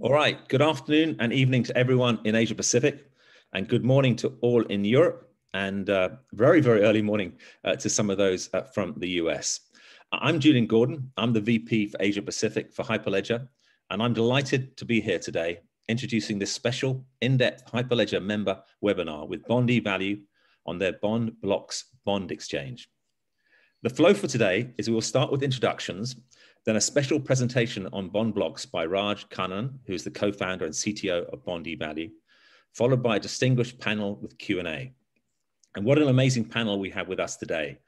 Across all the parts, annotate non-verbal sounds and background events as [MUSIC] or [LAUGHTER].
All right. Good afternoon and evening to everyone in Asia Pacific, and good morning to all in Europe, and uh, very, very early morning uh, to some of those uh, from the US. I'm Julian Gordon. I'm the VP for Asia Pacific for Hyperledger, and I'm delighted to be here today introducing this special in-depth Hyperledger member webinar with BondEvalue on their BondbloX Bond Exchange. The flow for today is we will start with introductions then a special presentation on BondbloX by Raj Kannan, who's the co-founder and CTO of BondEvalue, followed by a distinguished panel with Q&A. And what an amazing panel we have with us today.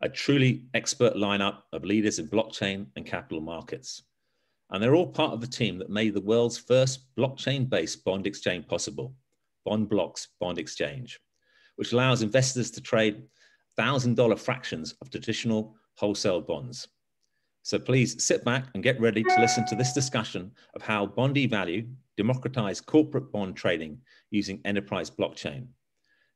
A truly expert lineup of leaders in blockchain and capital markets. And they're all part of the team that made the world's first blockchain-based bond exchange possible, BondbloX Bond Exchange, which allows investors to trade $1,000 fractions of traditional wholesale bonds. So please sit back and get ready to listen to this discussion of how Bond Value democratized corporate bond trading using enterprise blockchain,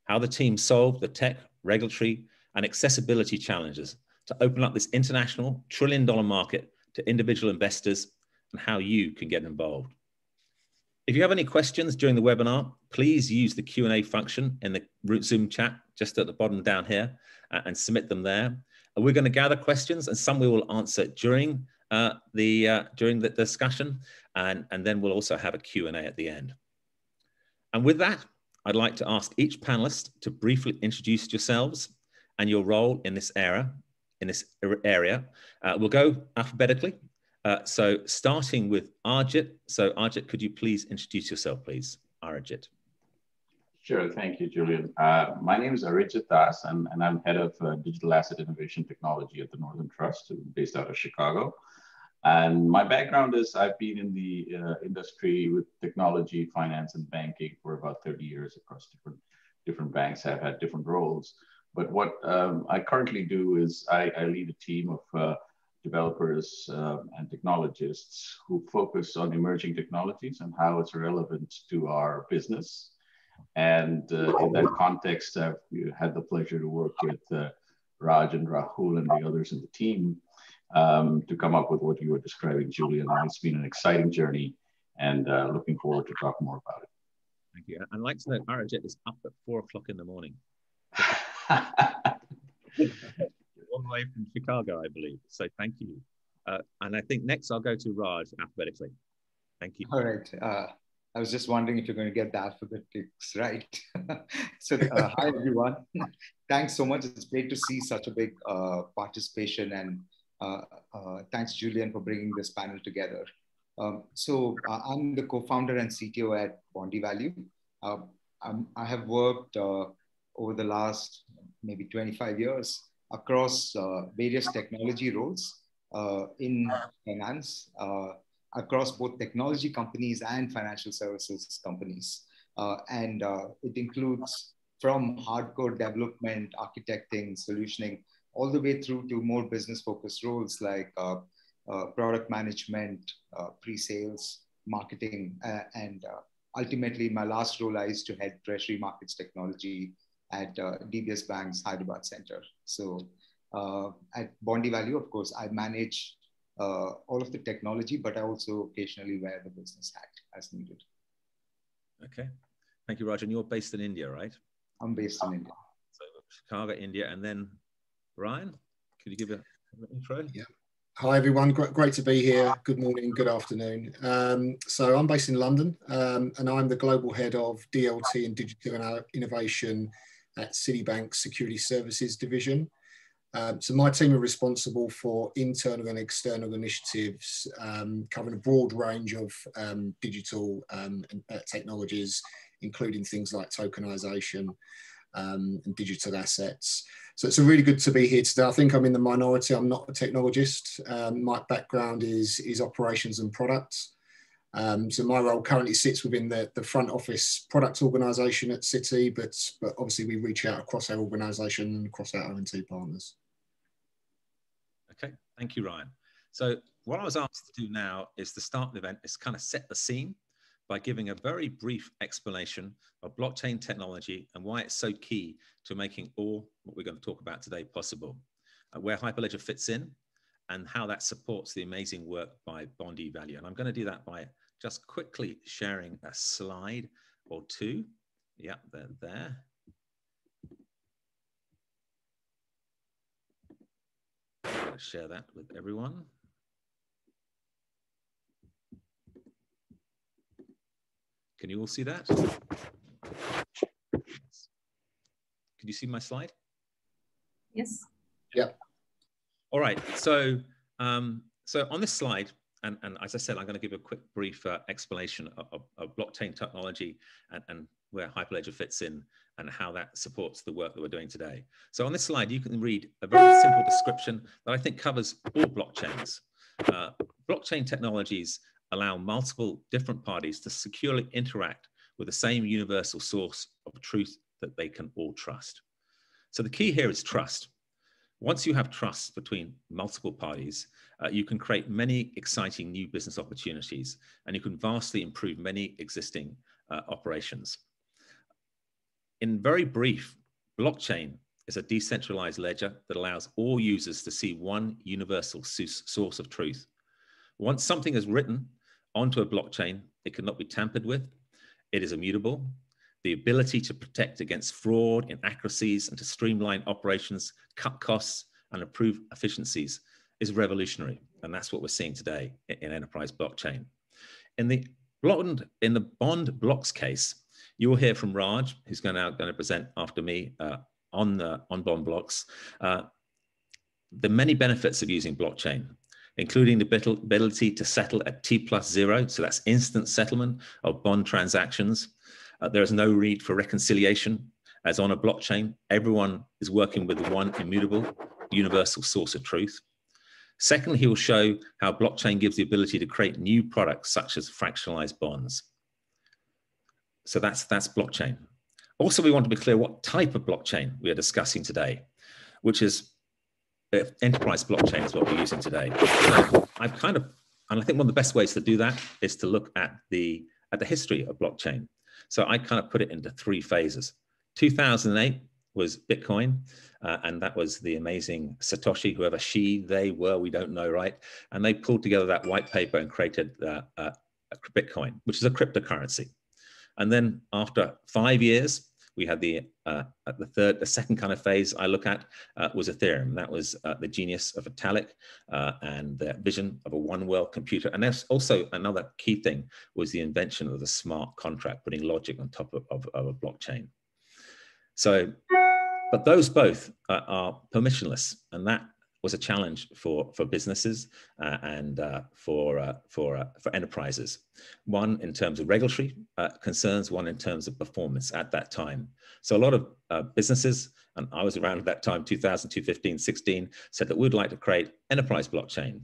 how the team solved the tech, regulatory, and accessibility challenges to open up this international trillion dollar market to individual investors and how you can get involved. If you have any questions during the webinar, please use the Q&A function in the Zoom chat just at the bottom down here uh, and submit them there. We're going to gather questions, and some we will answer during uh, the uh, during the discussion, and and then we'll also have a Q and A at the end. And with that, I'd like to ask each panelist to briefly introduce yourselves and your role in this era, in this area. Uh, we'll go alphabetically. Uh, so starting with Arijit. So Arijit, could you please introduce yourself, please? Arijit. Sure, thank you, Julian. Uh, my name is Arijit Das, and, and I'm head of uh, digital asset innovation technology at the Northern Trust, based out of Chicago. And my background is I've been in the uh, industry with technology, finance, and banking for about 30 years across different different banks. I've had different roles. But what um, I currently do is I, I lead a team of uh, developers um, and technologists who focus on emerging technologies and how it's relevant to our business and uh, in that context, I've had the pleasure to work with uh, Raj and Rahul and the others in the team um, to come up with what you were describing, Julian. It's been an exciting journey and uh, looking forward to talk more about it. Thank you. I'd like to know Arijit is up at four o'clock in the morning. [LAUGHS] All the way from Chicago, I believe. So thank you. Uh, and I think next I'll go to Raj alphabetically. Thank you. All right. Uh, I was just wondering if you're going to get the alphabetics right. [LAUGHS] so, uh, hi everyone. thanks so much. It's great to see such a big uh, participation, and uh, uh thanks, Julian, for bringing this panel together. Um, so, uh, I'm the co-founder and CTO at BondEvalue. Um, i have worked uh, over the last maybe 25 years across various technology roles in finance across both technology companies and financial services companies. Uh, and uh, it includes from hardcore development, architecting, solutioning, all the way through to more business focused roles like uh, uh product management, uh, pre sales, marketing, uh, and ultimately, my last role I used to head treasury markets technology at DBS Bank's Hyderabad Center. So at BondEvalue, of course, I manage uh, all of the technology, but I also occasionally wear the business hat as needed. Okay. Thank you, Roger. And you're based in India, right? I'm based in India. So Chicago, India. And then Ryan, could you give a, an intro? Yeah. Hi, everyone. Great, great to be here. Good morning, good afternoon. Um, so I'm based in London um, and I'm the global head of DLT and digital innovation at Citibank Security Services Division. Um, so my team are responsible for internal and external initiatives um, covering a broad range of um, digital um, uh, technologies, including things like tokenization um, and digital assets. So it's really good to be here today. I think I'm in the minority. I'm not a technologist. Um, my background is, is operations and products. so my role currently sits within the, the front office product organization at Citi, but, but obviously we reach out across our organization and across our O&T partners. Okay, thank you, Ryan. So what I was asked to do now is to start the event is kind of set the scene by giving a very brief explanation of blockchain technology and why it's so key to making all what we're going to talk about today possible, uh, where Hyperledger fits in, and how that supports the amazing work by Bond Value. And I'm going to do that by just quickly sharing a slide or two. Yeah, they're there. Share that with everyone. Can you all see that? Can you see my slide? Yes. Yeah. All right. So, um, so on this slide, and, and as I said, I'm going to give a quick brief uh, explanation of, of, of, blockchain technology and, and where Hyperledger fits in and how that supports the work that we're doing today. So on this slide, you can read a very simple description that I think covers all blockchains. Uh, blockchain technologies allow multiple different parties to securely interact with the same universal source of truth that they can all trust. So the key here is trust. Once you have trust between multiple parties, uh, you can create many exciting new business opportunities and you can vastly improve many existing uh, operations. In very brief, blockchain is a decentralized ledger that allows all users to see one universal source of truth. Once something is written onto a blockchain, it cannot be tampered with. It is immutable. The ability to protect against fraud, inaccuracies, and to streamline operations, cut costs, and improve efficiencies is revolutionary. And that's what we're seeing today in enterprise blockchain. In the bond, in the BondbloX case, you will hear from Raj, who's going to, going to present after me uh, on the on BondbloX. Uh, the many benefits of using blockchain, including the ability to settle at T plus zero, so that's instant settlement of bond transactions. Uh, there is no need for reconciliation, as on a blockchain, everyone is working with one immutable universal source of truth. Secondly, he will show how blockchain gives the ability to create new products such as fractionalized bonds. So that's, that's blockchain. Also, we want to be clear what type of blockchain we are discussing today, which is uh, enterprise blockchain is what we're using today. So I've kind of, and I think one of the best ways to do that is to look at the, at the history of blockchain. So I kind of put it into three phases. 2008 was Bitcoin. Uh, and that was the amazing Satoshi, whoever she, they were, we don't know, right? And they pulled together that white paper and created uh, uh, Bitcoin, which is a cryptocurrency. And then after five years, we had the uh, the third, the second kind of phase I look at uh, was Ethereum. That was uh, the genius of Vitalik uh, and the vision of a one world computer. And there's also another key thing was the invention of the smart contract, putting logic on top of, of, of a blockchain. So but those both uh, are permissionless, and that was a challenge for for businesses uh, and uh, for uh, for uh, for enterprises. One in terms of regulatory uh, concerns, one in terms of performance at that time. So a lot of uh, businesses, and I was around at that time, 2002, 15, 16, said that we'd like to create enterprise blockchain,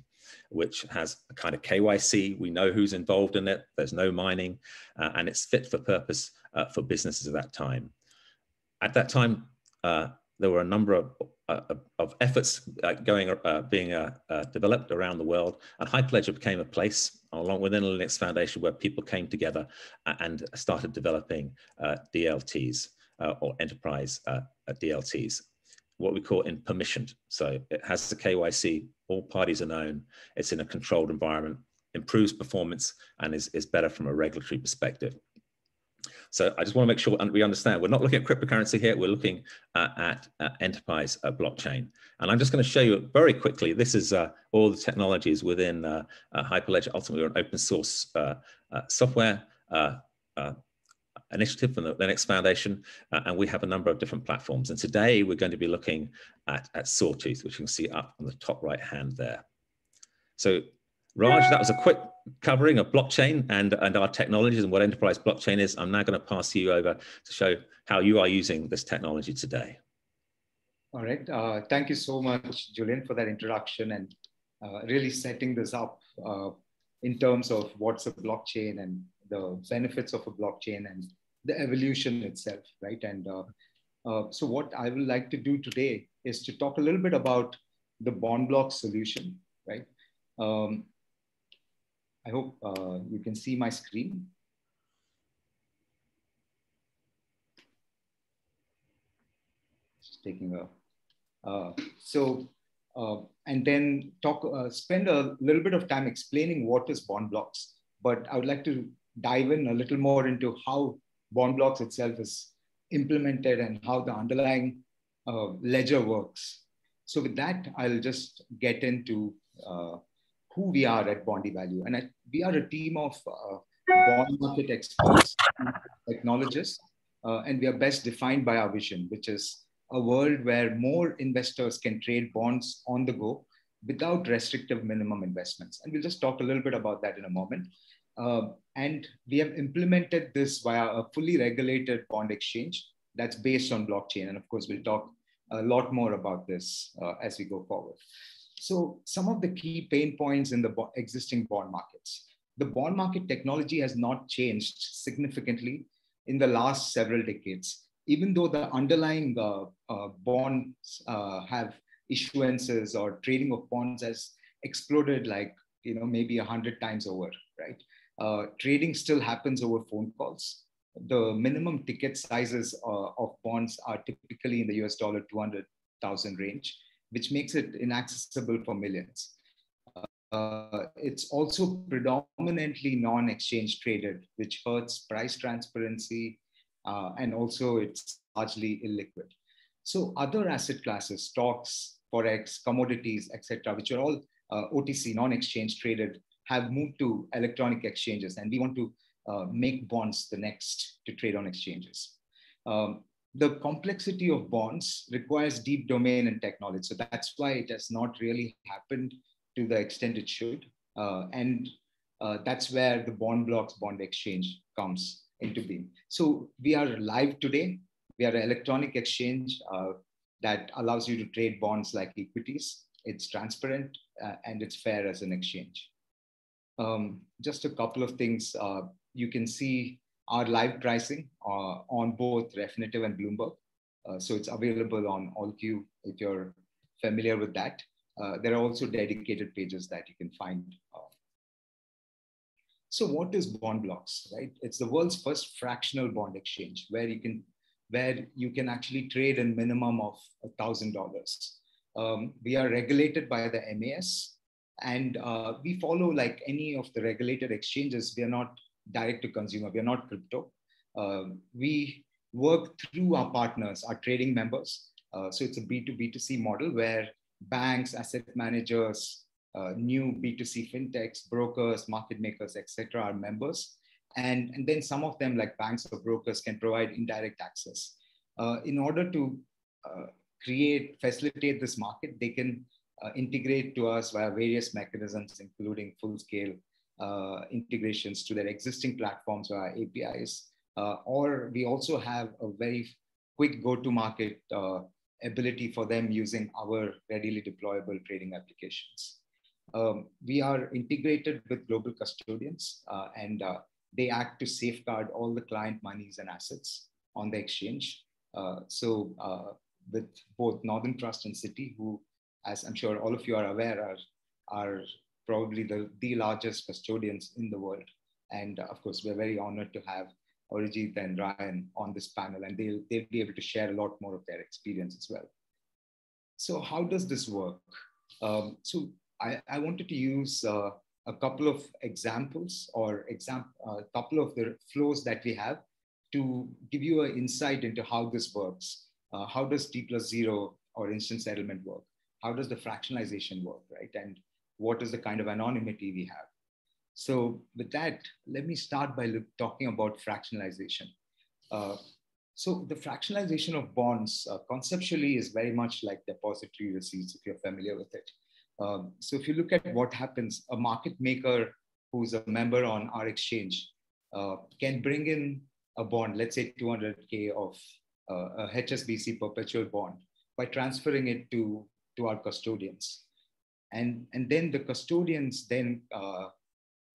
which has a kind of KYC. We know who's involved in it. There's no mining, and it's fit for purpose for businesses at that time. At that time, uh, there were a number of, uh, of efforts uh, going, uh, being uh, uh, developed around the world, and Hyperledger became a place along within the Linux Foundation where people came together and started developing DLTs or enterprise DLTs, what we call in permissioned. So it has the KYC, all parties are known, it's in a controlled environment, improves performance, and is, is better from a regulatory perspective. So I just want to make sure we understand we're not looking at cryptocurrency here. We're looking uh, at uh, enterprise uh, blockchain. And I'm just going to show you very quickly. This is uh, all the technologies within uh, uh, Hyperledger. Ultimately, we're an open source software initiative from the Linux Foundation, and we have a number of different platforms. And today we're going to be looking at, at Sawtooth, which you can see up on the top right hand there. So Raj, that was a quick covering of blockchain and, and our technologies and what enterprise blockchain is. I'm now going to pass you over to show how you are using this technology today. All right. Uh, thank you so much, Julian, for that introduction and uh, really setting this up uh, in terms of what's a blockchain and the benefits of a blockchain and the evolution itself, right? And uh, uh, so what I would like to do today is to talk a little bit about the bond block solution, right? Um, I hope uh, you can see my screen. Just taking a, uh, so, uh, and then talk, uh, spend a little bit of time explaining what is BondbloX. but I would like to dive in a little more into how BondbloX itself is implemented and how the underlying uh, ledger works. So with that, I'll just get into uh, who we are at BondEvalue. And I, we are a team of uh, bond market experts, technologists, uh, and we are best defined by our vision, which is a world where more investors can trade bonds on the go without restrictive minimum investments. And we'll just talk a little bit about that in a moment. Uh, and we have implemented this via a fully regulated bond exchange that's based on blockchain. And of course, we'll talk a lot more about this uh, as we go forward. So some of the key pain points in the bo existing bond markets. The bond market technology has not changed significantly in the last several decades, even though the underlying uh, uh, bonds uh, have issuances or trading of bonds has exploded like, you know, maybe a hundred times over, right? Uh, trading still happens over phone calls. The minimum ticket sizes uh, of bonds are typically in the US dollar 200,000 range, which makes it inaccessible for millions. Uh, it's also predominantly non-exchange traded, which hurts price transparency, uh, and also it's largely illiquid. So other asset classes, stocks, forex, commodities, etc., which are all uh, OTC, non-exchange traded, have moved to electronic exchanges, and we want to uh, make bonds the next to trade on exchanges. Um, the complexity of bonds requires deep domain and technology. So that's why it has not really happened to the extent it should. Uh, and uh, that's where the BondbloX bond exchange comes into being. So we are live today. We are an electronic exchange uh, that allows you to trade bonds like equities. It's transparent uh, and it's fair as an exchange. Um, just a couple of things. Uh, you can see our live pricing uh, on both Refinitiv and Bloomberg. Uh, so it's available on AllQ if you're familiar with that. Uh, there are also dedicated pages that you can find. Uh. so what is BondbloX, right? It's the world's first fractional bond exchange where you can where you can actually trade a minimum of $1,000. Um, we are regulated by the MAS, and uh, we follow like any of the regulated exchanges. We are not direct to consumer. We are not crypto. Uh, we work through our partners, our trading members. Uh, so it's a B2B2C model where banks, asset managers, uh, new B2C fintechs, brokers, market makers, etc., are members. And, and then some of them, like banks or brokers, can provide indirect access. Uh, in order to uh, create, facilitate this market, they can uh, integrate to us via various mechanisms, including full scale integrations to their existing platforms or APIs. Uh, or we also have a very quick go-to-market uh, ability for them using our readily deployable trading applications. Um, we are integrated with global custodians uh, and uh, they act to safeguard all the client monies and assets on the exchange. Uh, so with both Northern Trust and Citi, who, as I'm sure all of you are aware, are, are probably the, the largest custodians in the world. And uh, of course, we're very honored to have Arijit and Ryan on this panel, and they'll, they'll be able to share a lot more of their experience as well. So how does this work? Um, so I, I, wanted to use uh, a couple of examples or exam a couple of the flows that we have to give you an insight into how this works. Uh, how does T plus zero or instant settlement work? How does the fractionalization work, right? And what is the kind of anonymity we have. So with that, let me start by talking about fractionalization. Uh, so the fractionalization of bonds uh, conceptually is very much like depository receipts, if you're familiar with it. Um, so if you look at what happens, a market maker who's a member on our exchange uh, can bring in a bond, let's say 200K of uh, a HSBC perpetual bond by transferring it to, to our custodians and, and then the custodians then uh,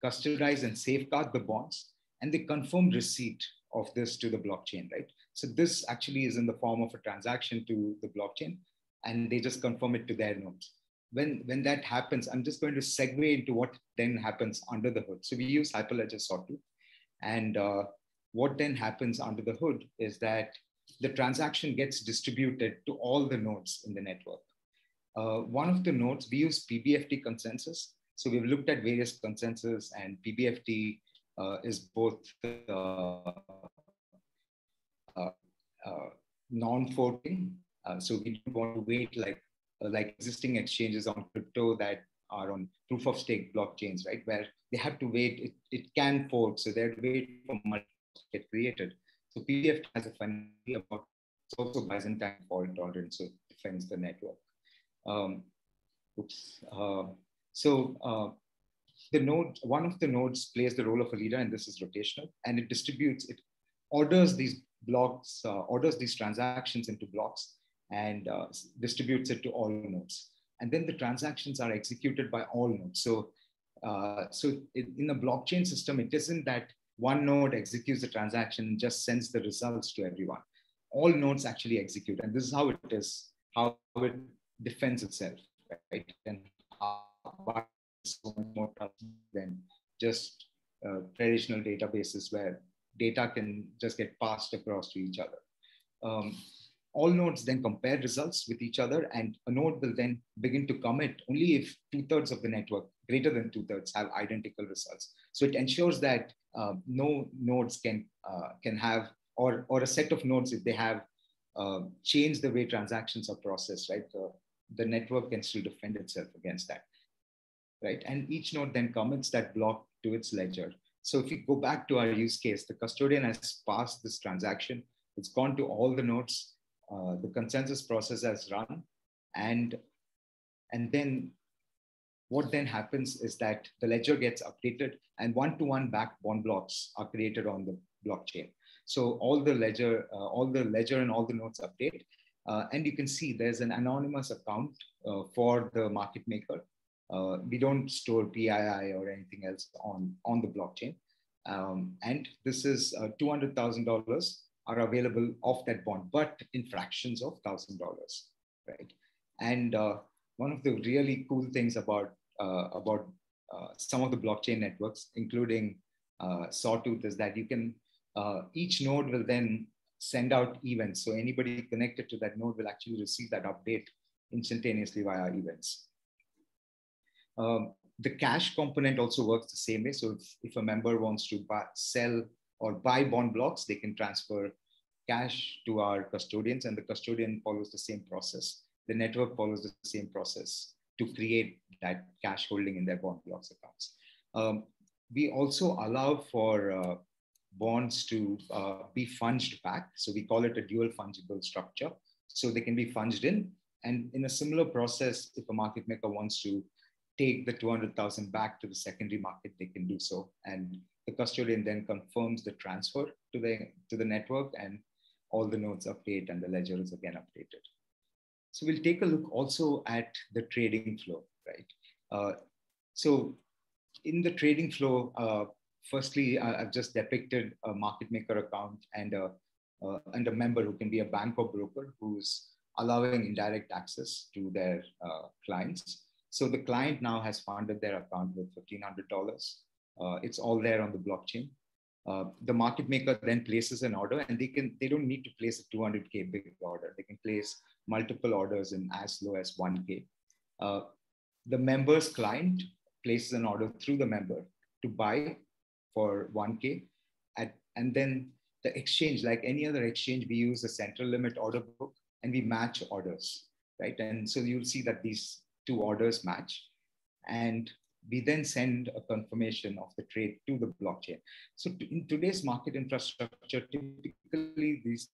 custodize and safeguard the bonds and they confirm receipt of this to the blockchain, right? So this actually is in the form of a transaction to the blockchain and they just confirm it to their nodes. When, when that happens, I'm just going to segue into what then happens under the hood. So we use Hyperledger Sawtooth. And uh, what then happens under the hood is that the transaction gets distributed to all the nodes in the network. Uh, one of the nodes, we use PBFT consensus. So we've looked at various consensus and PBFT uh, is both uh, uh, non-voting. so we don't want to wait like, like existing exchanges on crypto that are on proof of stake blockchains, right? Where they have to wait, it, it can fork, so they have wait for money to get created. So PBFT has a funny about it's also Byzantine fault tolerance, so it defends the network. Um, oops. Uh, so uh, the node, one of the nodes plays the role of a leader, and this is rotational, and it distributes, it orders these blocks, uh, orders these transactions into blocks, and uh, distributes it to all nodes. And then the transactions are executed by all nodes. So, uh, so it, in a blockchain system, it isn't that one node executes the transaction and just sends the results to everyone. All nodes actually execute, and this is how it is, how it defends itself, right? And how so much more than just uh, traditional databases where data can just get passed across to each other. Um, all nodes then compare results with each other, and a node will then begin to commit only if two thirds of the network, greater than two thirds, have identical results. So it ensures that uh, no nodes can uh, can have, or or a set of nodes if they have uh, changed the way transactions are processed, right? The network can still defend itself against that right? And each node then commits that block to its ledger. So if we go back to our use case, the custodian has passed this transaction. It's gone to all the nodes. Uh, the consensus process has run. And, and then what then happens is that the ledger gets updated and one-to-one back BondbloX are created on the blockchain. So all the ledger, uh, all the ledger and all the nodes update. Uh, and you can see there's an anonymous account uh, for the market maker uh, we don't store PII or anything else on, on the blockchain. Um, and this is uh, $200,000 are available off that bond, but in fractions of $1,000, right? And uh, one of the really cool things about, uh, about some of the blockchain networks, including Sawtooth, is that you can, each node will then send out events. So anybody connected to that node will actually receive that update instantaneously via events. Um, the cash component also works the same way. So if, if a member wants to buy, sell or buy BondbloX, they can transfer cash to our custodians and the custodian follows the same process. The network follows the same process to create that cash holding in their BondbloX accounts. Um, we also allow for uh, bonds to uh, be funged back. So we call it a dual fungible structure. So they can be funged in. And in a similar process, if a market maker wants to take the 200,000 back to the secondary market, they can do so. And the custodian then confirms the transfer to the, to the network and all the nodes update and the ledger is again updated. So we'll take a look also at the trading flow, right? Uh, so in the trading flow, uh, firstly, I've just depicted a market maker account and a, uh, and a member who can be a bank or broker who's allowing indirect access to their uh, clients. So the client now has funded their account with $1,500. Uh, it's all there on the blockchain. Uh, the market maker then places an order and they can they don't need to place a 200k big order they can place multiple orders in as low as 1k uh, the member's client places an order through the member to buy for 1k at, and then the exchange like any other exchange we use a central limit order book and we match orders right and so you'll see that these two orders match. And we then send a confirmation of the trade to the blockchain. So in today's market infrastructure, typically these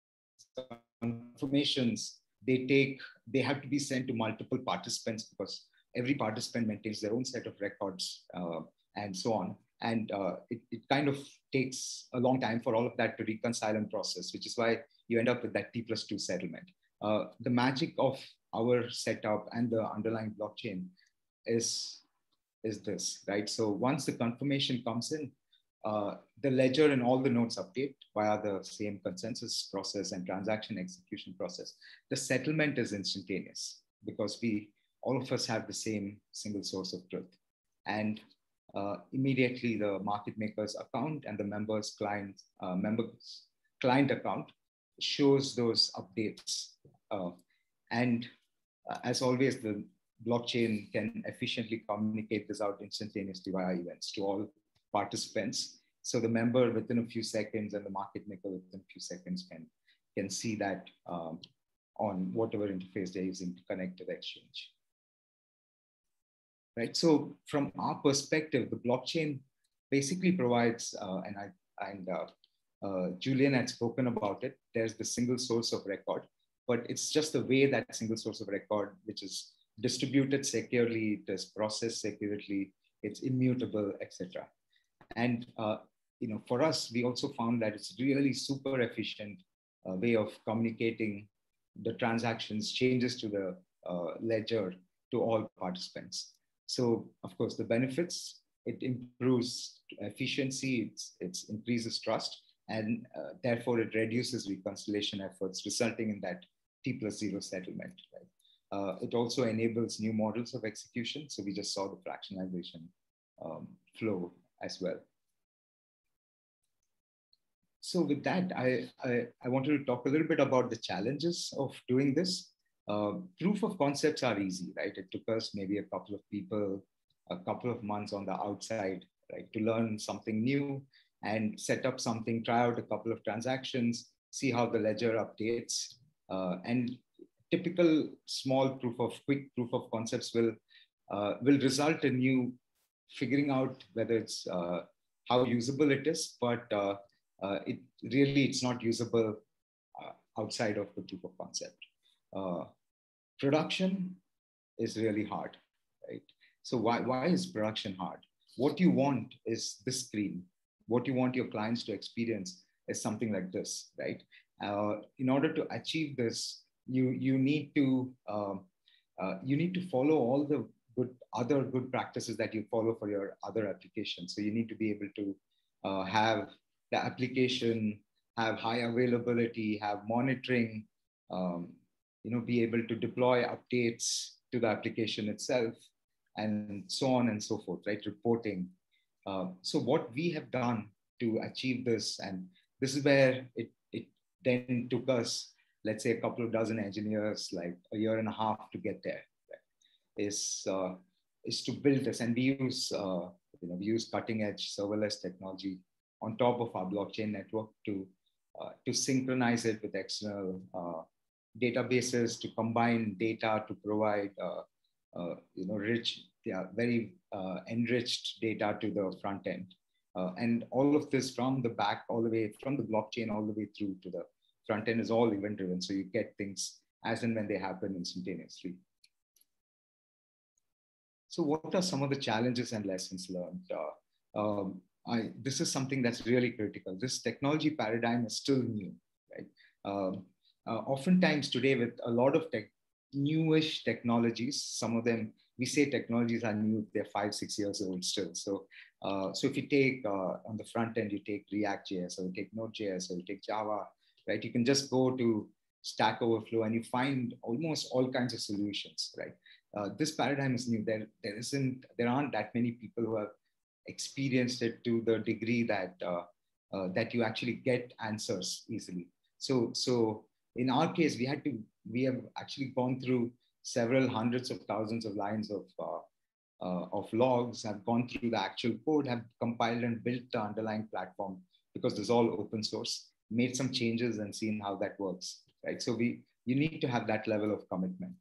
confirmations, they take, they have to be sent to multiple participants because every participant maintains their own set of records uh, and so on. And uh, it, it kind of takes a long time for all of that to reconcile and process, which is why you end up with that T plus two settlement. Uh, the magic of our setup and the underlying blockchain is, is this, right? So once the confirmation comes in, uh, the ledger and all the nodes update via the same consensus process and transaction execution process. The settlement is instantaneous because we, all of us have the same single source of truth. And uh, immediately the market maker's account and the member's client, uh, member's client account shows those updates. Uh, and uh, as always, the, blockchain can efficiently communicate this out instantaneously via events to all participants. So the member within a few seconds and the market maker within a few seconds can, can see that um, on whatever interface they're using to connect to the exchange. Right. So from our perspective, the blockchain basically provides, uh, and I and uh, uh, Julian had spoken about it. There's the single source of record, but it's just the way that single source of record, which is distributed securely, it is processed securely, it's immutable, etc. And uh, you know, for us, we also found that it's really super efficient uh, way of communicating the transactions, changes to the uh, ledger to all participants. So, of course, the benefits it improves efficiency, it increases trust, and uh, therefore it reduces reconciliation efforts, resulting in that T plus zero settlement. Right? Uh, it also enables new models of execution. So we just saw the fractionalization um, flow as well. So with that, I, I, I, wanted to talk a little bit about the challenges of doing this. Uh, proof of concepts are easy, right? It took us maybe a couple of people, a couple of months on the outside, right, to learn something new and set up something, try out a couple of transactions, see how the ledger updates. Uh, and typical small proof of quick proof of concepts will, uh, will result in you figuring out whether it's uh, how usable it is, but uh, it really it's not usable outside of the proof of concept. Uh, production is really hard, right? So why, why is production hard? What you want is this screen. What you want your clients to experience is something like this, right? Uh, in order to achieve this, you you need to uh, uh, you need to follow all the good other good practices that you follow for your other applications. So you need to be able to uh, have the application have high availability, have monitoring, um, you know, be able to deploy updates to the application itself, and so on and so forth, right? Reporting. Uh, so what we have done to achieve this, and this is where it, it then took us, let's say, a couple of dozen engineers, like a year and a half to get there, right? is uh, is to build this, and we use uh, you know we use cutting edge serverless technology on top of our blockchain network to, uh, to synchronize it with external uh, databases, to combine data to provide uh, uh, you know, rich, yeah, very uh, enriched data to the front end. and all of this from the back, all the way from the blockchain, all the way through to the front end is all event driven. So you get things as and when they happen instantaneously. So what are some of the challenges and lessons learned? Um, I, this is something that's really critical. This technology paradigm is still new, right? Um, uh, oftentimes today with a lot of tech, newish technologies, some of them, we say technologies are new, they're five, six years old still. So, uh, so if you take uh, on the front end, you take React.js or you take Node.js or you take Java, right? You can just go to Stack Overflow and you find almost all kinds of solutions, right? Uh, this paradigm is new. There, there isn't, there aren't that many people who have experienced it to the degree that uh, uh, that you actually get answers easily. So so in our case, we had to we have actually gone through several hundreds of thousands of lines of uh, uh, of logs, have gone through the actual code, have compiled and built the underlying platform because this is all open source, made some changes and seen how that works, right? So we you need to have that level of commitment.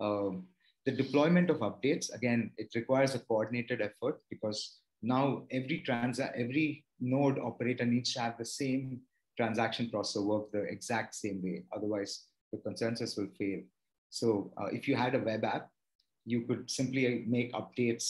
Um, the deployment of updates, again, it requires a coordinated effort because now every transa every node operator needs to have the same transaction processor work the exact same way. Otherwise the consensus will fail. So uh, if you had a web app you could simply make updates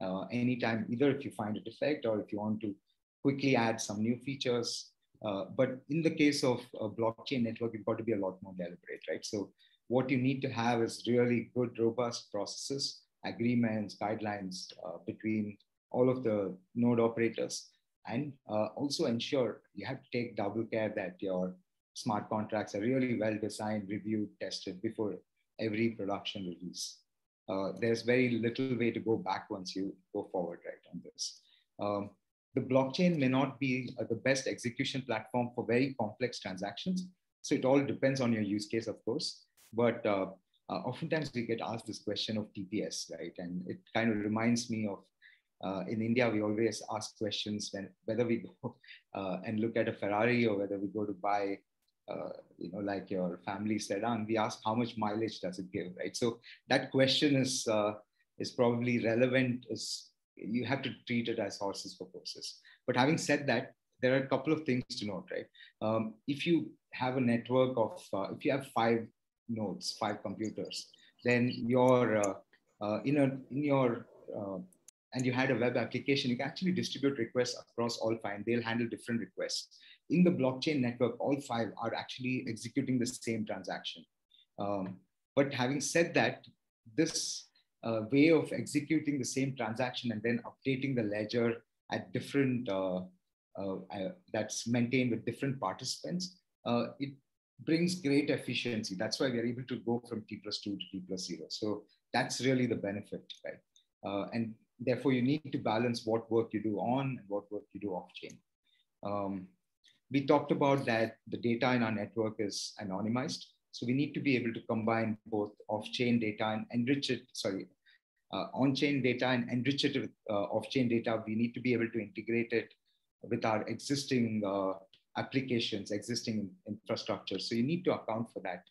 uh, anytime either if you find a defect or if you want to quickly add some new features. Uh, but in the case of a blockchain network you've got to be a lot more deliberate right? So what you need to have is really good robust processes agreements guidelines uh, between all of the node operators and uh, also ensure you have to take double care that your smart contracts are really well designed, reviewed, tested before every production release. Uh, there's very little way to go back once you go forward right on this. Um, the blockchain may not be uh, the best execution platform for very complex transactions. So it all depends on your use case, of course. But uh, uh, oftentimes we get asked this question of TPS, right? And it kind of reminds me of uh, in India, we always ask questions when whether we go [LAUGHS] uh, and look at a Ferrari or whether we go to buy, uh, you know, like your family sedan. We ask how much mileage does it give, right? So that question is uh, is probably relevant. Is you have to treat it as horses for courses. But having said that, there are a couple of things to note, right? Um, if you have a network of, uh, if you have five nodes, five computers, then your uh, in a in your and you had a web application, you can actually distribute requests across all five. They'll handle different requests. In the blockchain network, all five are actually executing the same transaction. Um, but having said that, this uh, way of executing the same transaction and then updating the ledger at different, uh, uh, uh that's maintained with different participants, uh, it brings great efficiency. That's why we're able to go from T plus two to T plus zero. So that's really the benefit, right? Uh, and therefore you need to balance what work you do on and what work you do off chain. Um, we talked about that the data in our network is anonymized. So we need to be able to combine both off-chain data and enrich it, sorry, uh, on-chain data and enrich it with uh, off-chain data. We need to be able to integrate it with our existing uh, applications, existing infrastructure. So you need to account for that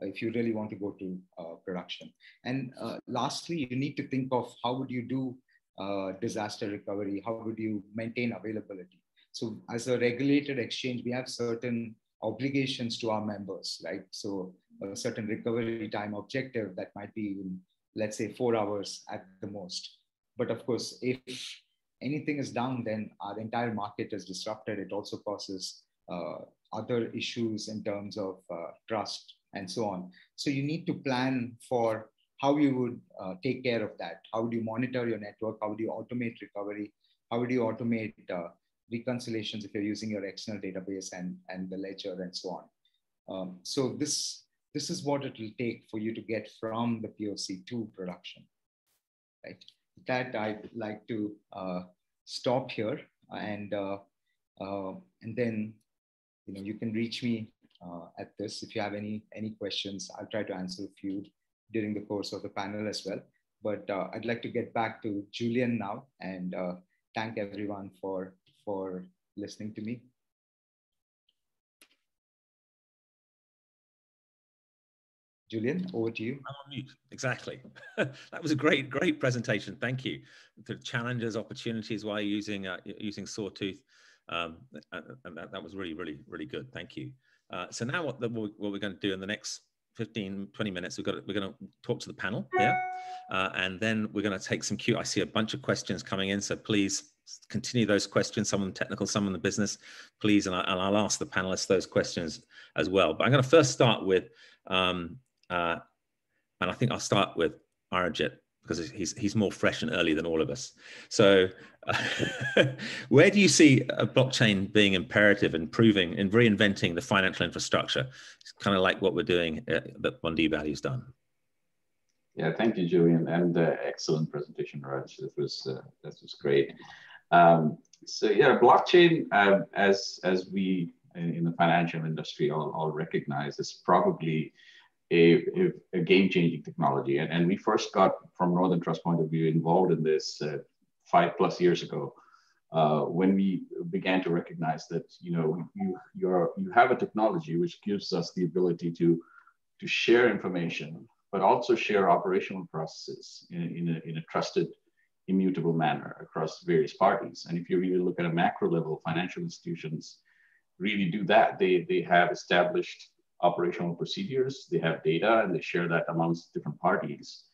if you really want to go to uh, production. And uh, lastly, you need to think of how would you do uh, disaster recovery? How would you maintain availability? So as a regulated exchange, we have certain obligations to our members, right? So a certain recovery time objective that might be, in, let's say, four hours at the most. But of course, if anything is down, then our entire market is disrupted. It also causes uh, other issues in terms of uh, trust and so on. So you need to plan for how you would uh, take care of that. How do you monitor your network? How do you automate recovery? How do you automate uh, reconciliations if you're using your external database and, and the ledger and so on? Um, so this, this is what it will take for you to get from the POC to production. Right. That I'd like to uh, stop here and uh, uh, and then you know you can reach me uh, at this if you have any any questions. I'll try to answer a few during the course of the panel as well. But uh, I'd like to get back to Julian now and uh, thank everyone for, for listening to me. Julian, over to you. I'm on mute. Exactly. [LAUGHS] that was a great, great presentation. Thank you. The challenges, opportunities while using uh, using Sawtooth, um, and that, that was really, really, really good. Thank you. Uh, so now what, the, what we're going to do in the next 15, 20 minutes. We've got we're going to talk to the panel here, uh, and then we're going to take some cue. I see a bunch of questions coming in, so please continue those questions. Some of them technical, some of them business, please, and, I, will ask the panelists those questions as well. But I'm going to first start with, um, uh, and I think I'll start with Arijit because he's he's more fresh and early than all of us. So, [LAUGHS] where do you see a blockchain being imperative in proving in reinventing the financial infrastructure? It's kind of like what we're doing uh, that BondEvalue's done. Yeah, thank you, Julian, and uh, excellent presentation, Raj. That was uh, that was great. Um, so yeah, blockchain, uh, as as we in the financial industry all, all recognize, is probably a, a, a game-changing technology. And, and we first got, from Northern Trust point of view, involved in this uh, five plus years ago, uh, when we began to recognize that you know you you're, you have a technology which gives us the ability to to share information, but also share operational processes in, in, a, in a trusted, immutable manner across various parties. And if you really look at a macro level, financial institutions really do that. They they have established operational procedures, they have data, and they share that amongst different parties.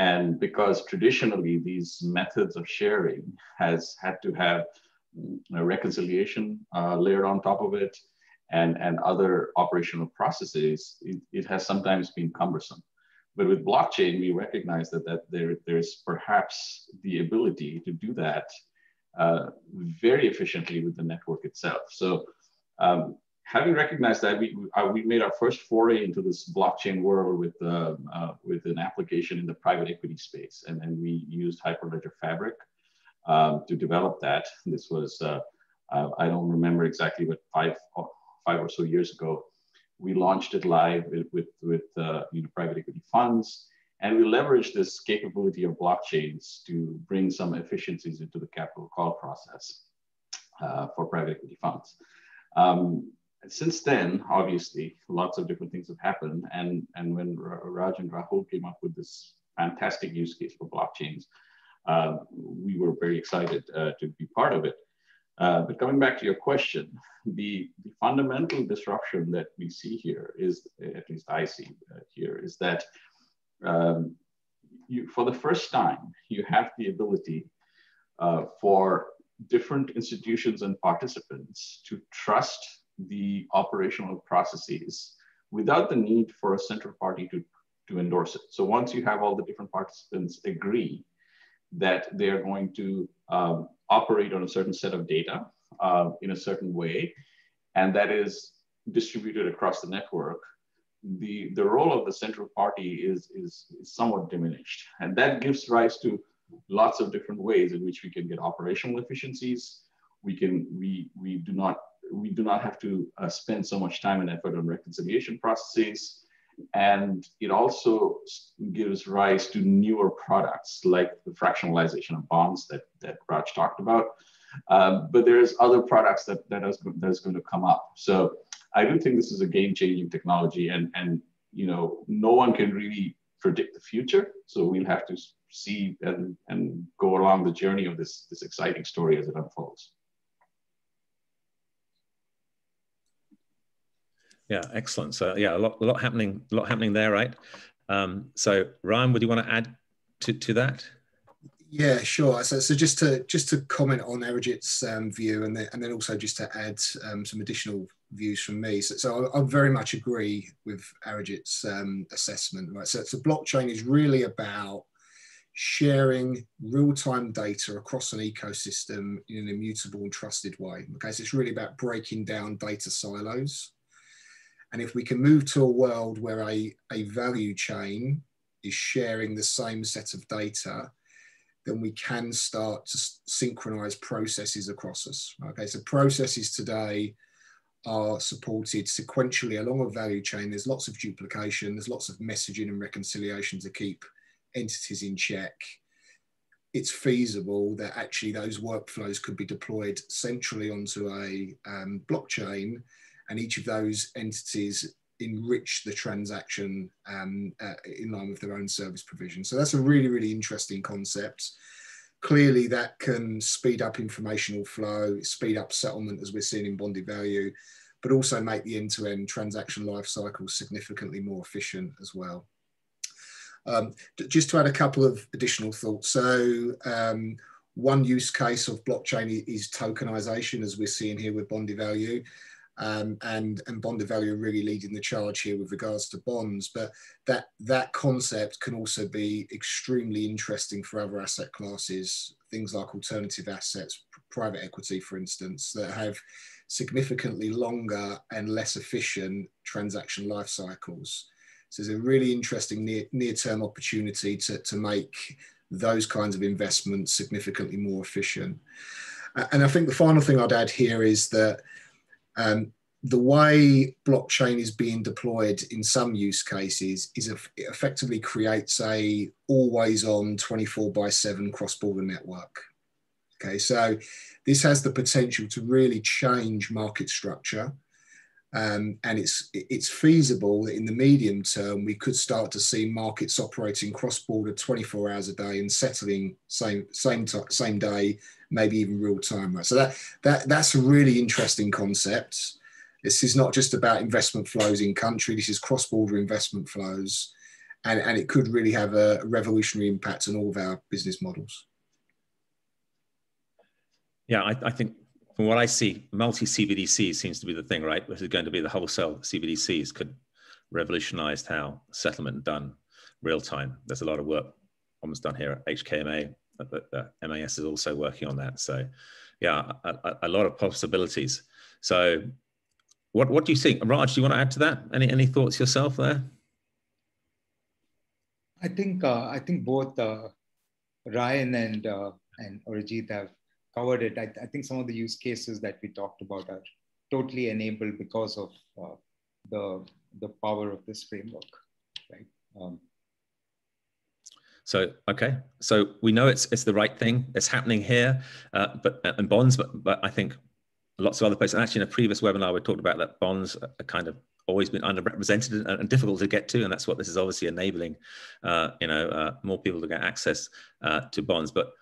And because traditionally these methods of sharing has had to have a reconciliation uh, layered on top of it and, and other operational processes, it, it, has sometimes been cumbersome. But with blockchain, we recognize that, that there, there's perhaps the ability to do that uh, very efficiently with the network itself. So um, having recognized that, we, uh, we made our first foray into this blockchain world with, uh, uh, with an application in the private equity space. And then we used Hyperledger Fabric um, to develop that. This was, uh, uh, I don't remember exactly, but five, five or so years ago. We launched it live with, with, uh, you know, private equity funds. And we leveraged this capability of blockchains to bring some efficiencies into the capital call process for private equity funds. Um, since then, obviously, lots of different things have happened. And, and when Raj and Rahul came up with this fantastic use case for blockchains, uh, we were very excited uh, to be part of it. Uh, but coming back to your question, the, the, fundamental disruption that we see here is, at least I see uh, here, is that um, you, for the first time, you have the ability uh, for different institutions and participants to trust the operational processes without the need for a central party to, to endorse it. So once you have all the different participants agree that they are going to um, operate on a certain set of data uh, in a certain way, and that is distributed across the network, the, the role of the central party is, is, is somewhat diminished. And that gives rise to lots of different ways in which we can get operational efficiencies. We can, we, we do not, we do not have to uh, spend so much time and effort on reconciliation processes. And it also gives rise to newer products like the fractionalization of bonds that, that Raj talked about. Um, but there's other products that, that, is, that is going to come up. So I do think this is a game-changing technology, and and you know no one can really predict the future. So we'll have to see and and go along the journey of this this exciting story as it unfolds. Yeah, excellent. So yeah, a lot, a lot happening, a lot happening there, right? Um, so Ryan, would you want to add to, to that? Yeah, sure. So, so just to just to comment on Arijit's um, view, and then and then also just to add um, some additional views from me. So, so I, I, very much agree with Arijit's um, assessment. Right. So, so blockchain is really about sharing real-time data across an ecosystem in an immutable and trusted way. Okay, so it's really about breaking down data silos. And if we can move to a world where a, a value chain is sharing the same set of data then we can start to synchronize processes across us. Okay, so processes today are supported sequentially along a value chain. There's lots of duplication, there's lots of messaging and reconciliation to keep entities in check. It's feasible that actually those workflows could be deployed centrally onto a um, blockchain, and each of those entities enrich the transaction um, uh, in line with their own service provision. So that's a really, really interesting concept. Clearly, that can speed up informational flow, speed up settlement as we're seeing in BondEvalue, but also make the end-to-end transaction lifecycle significantly more efficient as well. Um, just to add a couple of additional thoughts. So um, one use case of blockchain is tokenization, as we're seeing here with BondEvalue. Um, and and are really leading the charge here with regards to bonds. But that that concept can also be extremely interesting for other asset classes, things like alternative assets, private equity, for instance, that have significantly longer and less efficient transaction life cycles. So there's a really interesting near, near-term opportunity to, to make those kinds of investments significantly more efficient. And I think the final thing I'd add here is that um, the way blockchain is being deployed in some use cases is it effectively creates a always on 24 by 7 cross-border network. Okay so this has the potential to really change market structure um, and it's it's feasible that in the medium term we could start to see markets operating cross-border 24 hours a day and settling same same same day maybe even real time. Right? So that, that, that's a really interesting concept. This is not just about investment flows in country, this is cross-border investment flows. And, and it could really have a revolutionary impact on all of our business models. Yeah, I, I think from what I see, multi CBDCs seems to be the thing, right? This is going to be the wholesale CBDCs could revolutionize how settlement done real time. There's a lot of work almost done here at HKMA but MAS is also working on that. So, yeah, a, a, lot of possibilities. So, what what do you think, Raj? Do you want to add to that? Any any thoughts yourself there? I think uh, I think both uh, Ryan and uh, and Arijit have covered it. I, I, think some of the use cases that we talked about are totally enabled because of uh, the, the power of this framework, right? Um, so okay, so we know it's it's the right thing. It's happening here, uh, but and bonds, but but I think lots of other places. And actually, in a previous webinar, we talked about that bonds are kind of always been underrepresented and, and difficult to get to, and that's what this is obviously enabling. Uh, you know, uh, more people to get access uh, to bonds, but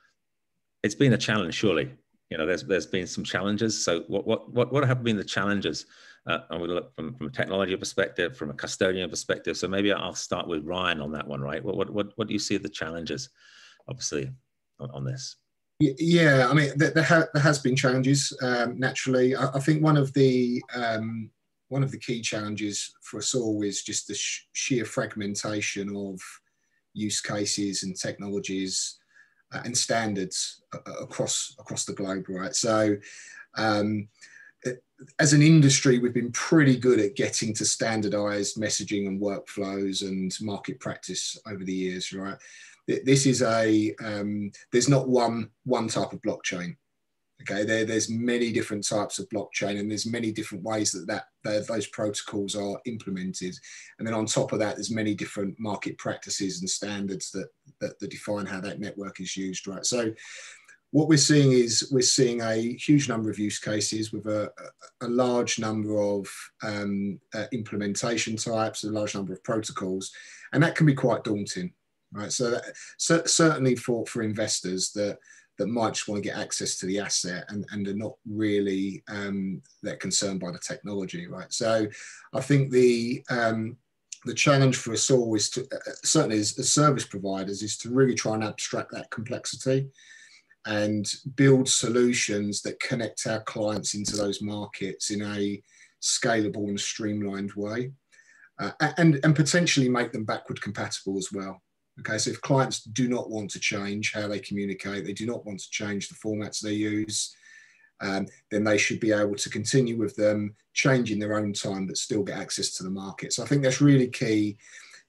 it's been a challenge, surely. You know, there's there's been some challenges. So what what what what have been the challenges uh, and we look from, from a technology perspective, from a custodian perspective. So maybe I'll start with Ryan on that one, right? What, what, what, what do you see the challenges, obviously, on, on this? Yeah, I mean, there, there, ha there has been challenges um, naturally. I, I, think one of the um, one of the key challenges for us all is just the sh sheer fragmentation of use cases and technologies uh, and standards uh, across across the globe, right? So, um, as an industry, we've been pretty good at getting to standardized messaging and workflows and market practice over the years, right? This is a, um, there's not one, one type of blockchain. Okay, there, there's many different types of blockchain and there's many different ways that, that, that those protocols are implemented. And then on top of that, there's many different market practices and standards that, that, that define how that network is used, right? So what we're seeing is we're seeing a huge number of use cases with a, a large number of um, uh, implementation types, a large number of protocols, and that can be quite daunting, right? So, that, so certainly for, for investors that that might just want to get access to the asset and, and are not really um, that concerned by the technology, right? So I think the um, the challenge for us all is to uh, certainly as, as service providers is to really try and abstract that complexity and build solutions that connect our clients into those markets in a scalable and streamlined way. Uh, and, and potentially make them backward compatible as well. Okay, so if clients do not want to change how they communicate, they do not want to change the formats they use, um, then they should be able to continue with them, change in their own time, but still get access to the market. So I think that's really key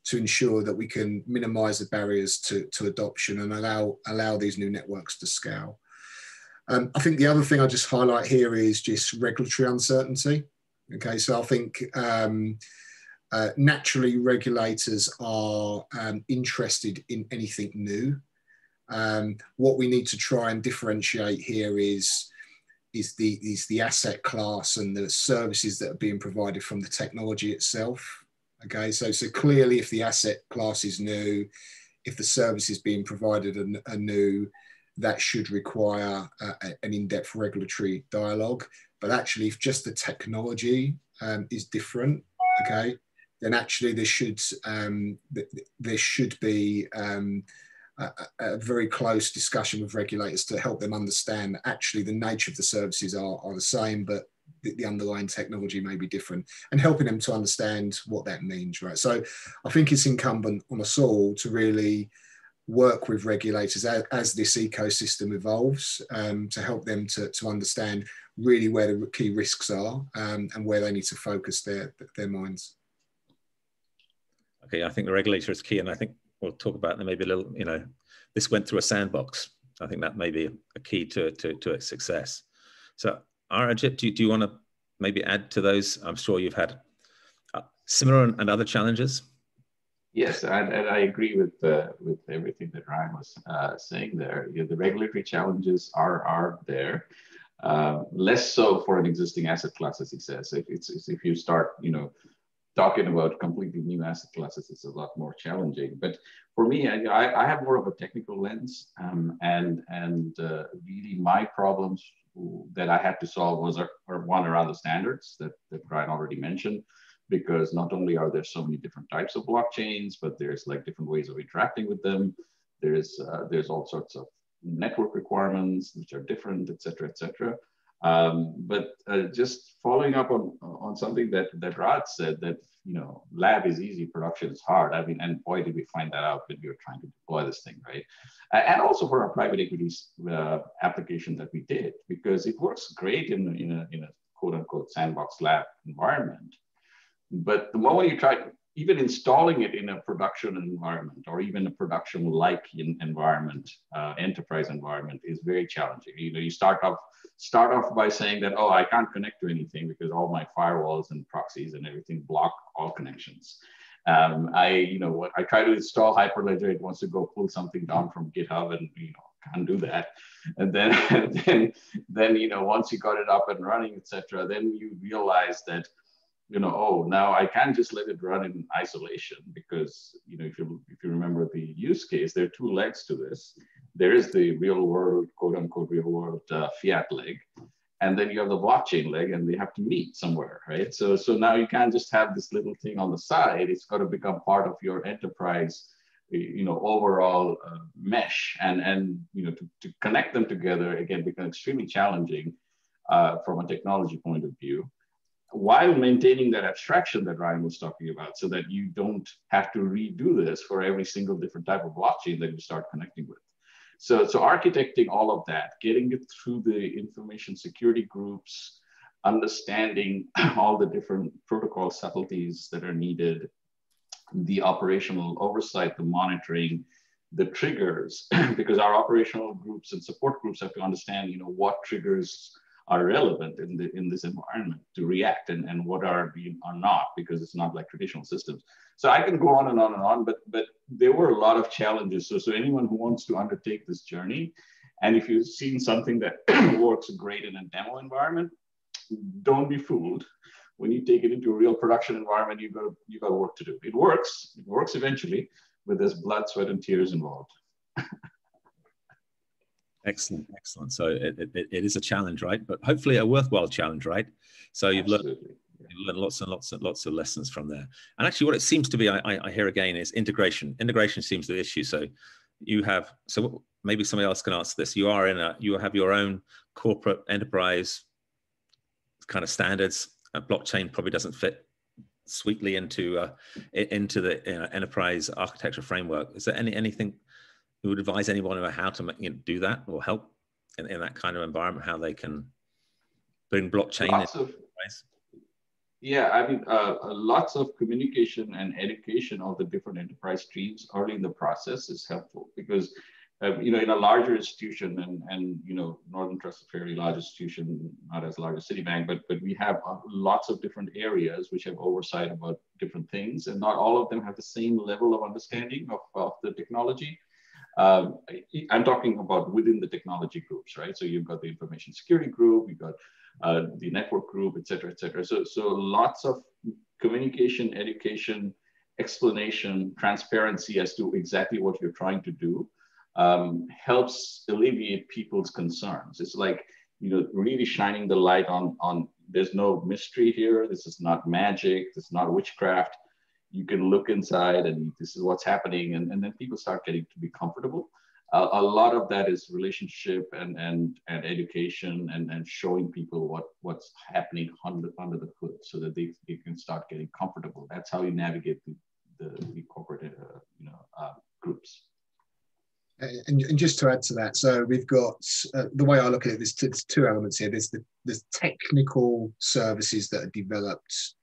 to ensure that we can minimize the barriers to, to adoption and allow, allow these new networks to scale. Um, I think the other thing I just highlight here is just regulatory uncertainty. Okay, so I think um, uh, naturally regulators are um, interested in anything new. Um, what we need to try and differentiate here is is the is the asset class and the services that are being provided from the technology itself. Okay, so so clearly, if the asset class is new, if the service is being provided are, new, that should require an in-depth regulatory dialogue. But actually, if just the technology um, is different, okay, then actually there should um, there should be um, a, a, very close discussion with regulators to help them understand actually the nature of the services are, are the same, but the, the, underlying technology may be different and helping them to understand what that means, right? So I think it's incumbent on us all to really work with regulators as, as this ecosystem evolves um, to help them to, to understand really where the key risks are um, and where they need to focus their, their minds. Okay, I think the regulator is key and I think we'll talk about that maybe a little, you know, this went through a sandbox. I think that may be a key to, to, to its success. So Arijit, do, do you want to maybe add to those? I'm sure you've had uh, similar and other challenges. Yes, and, and I agree with uh, with everything that Ryan was uh, saying there. You know, the regulatory challenges are are there, uh, less so for an existing asset class, as he says. If it's, if you start, you know, talking about completely new asset classes, is a lot more challenging. But for me, I, I have more of a technical lens, um, and and uh, really my problems that I had to solve was one around the standards that, that Ryan already mentioned, because not only are there so many different types of blockchains, but there's like different ways of interacting with them. There's, uh, there's all sorts of network requirements which are different, et cetera, et cetera. Um, but uh, just following up on, on something that, that Raj said, that you know, lab is easy, production is hard. I mean, and boy, did we find that out when we were trying to deploy this thing, right? And also for our private equities uh, application that we did, because it works great in, in, a, in a quote unquote sandbox lab environment. But the moment you try to even installing it in a production environment or even a production-like environment, uh, enterprise environment is very challenging. You know, you start off start off by saying that, oh, I can't connect to anything because all my firewalls and proxies and everything block all connections. Um, I, you know, what I try to install Hyperledger. It wants to go pull something down from GitHub, and you know, can't do that. And then, [LAUGHS] then, then, you know, once you got it up and running, etc., then you realize that you know, oh, now I can't just let it run in isolation because, you know, if you if you remember the use case, there are two legs to this. There is the real world, quote unquote, real world uh, fiat leg, and then you have the blockchain leg, and they have to meet somewhere, right? So so now you can't just have this little thing on the side. It's got to become part of your enterprise, you know, overall uh, mesh, and and you know, to, to connect them together again becomes extremely challenging uh, from a technology point of view while maintaining that abstraction that Ryan was talking about so that you don't have to redo this for every single different type of blockchain that you start connecting with. So, so architecting all of that, getting it through the information security groups, understanding [CLEARS THROAT] all the different protocol subtleties that are needed, the operational oversight, the monitoring, the triggers, [CLEARS THROAT] because our operational groups and support groups have to understand, you know, what triggers are relevant in, the, in this environment to react and, and what are, being are not because it's not like traditional systems. So I can go on and on and on, but, but there were a lot of challenges. So, so anyone who wants to undertake this journey, and if you've seen something that [CLEARS THROAT] works great in a demo environment, don't be fooled. When you take it into a real production environment, you've got, you've got work to do. It works, it works eventually, but there's blood, sweat, and tears involved. [LAUGHS] Excellent, excellent. So it, it, it is a challenge, right? But hopefully a worthwhile challenge, right? So you've Absolutely. learned you've learned lots and lots and lots of lessons from there. And actually, what it seems to be, I, I hear again, is integration. Integration seems the issue. So you have so maybe somebody else can answer this. You are in a you have your own corporate enterprise kind of standards. A blockchain probably doesn't fit sweetly into uh, into the uh, enterprise architecture framework. Is there any anything who would advise anyone about how to you know, do that or help in, in that kind of environment, how they can bring blockchain lots in? Of, yeah, I mean, uh, uh, lots of communication and education of the different enterprise streams early in the process is helpful because, uh, you know, in a larger institution and, and, you know, Northern Trust is a fairly large institution, not as large as Citibank, but, but we have uh, lots of different areas which have oversight about different things and not all of them have the same level of understanding of, of the technology. Um, I'm talking about within the technology groups, right? So you've got the information security group, you've got uh, the network group, et cetera, et cetera. So, so lots of communication, education, explanation, transparency as to exactly what you're trying to do um, helps alleviate people's concerns. It's like, you know, really shining the light on, on there's no mystery here. This is not magic. This is not witchcraft you can look inside and this is what's happening and, and then people start getting to be comfortable uh, a lot of that is relationship and and and education and and showing people what what's happening under under the hood so that they, they can start getting comfortable that's how you navigate the the, the corporate uh, you know uh, groups and, and, just to add to that, so we've got uh, the way I look at it. There's, there's two elements here. There's the there's technical services that are developed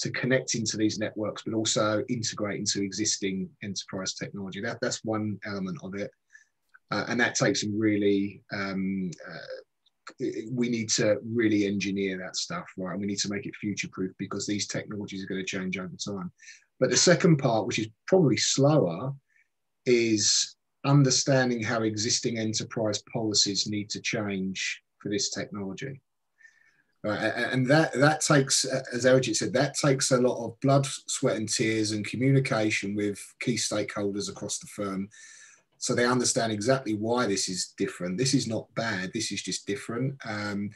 to connect into these networks, but also integrate into existing enterprise technology. That, that's one element of it. Uh, and that takes some really, um, uh, we need to really engineer that stuff, right? And we need to make it future proof because these technologies are going to change over time. But the second part, which is probably slower, is understanding how existing enterprise policies need to change for this technology. Right, and that that takes, as Arijit said, that takes a lot of blood, sweat, and tears, and communication with key stakeholders across the firm, so they understand exactly why this is different. This is not bad. This is just different. Um,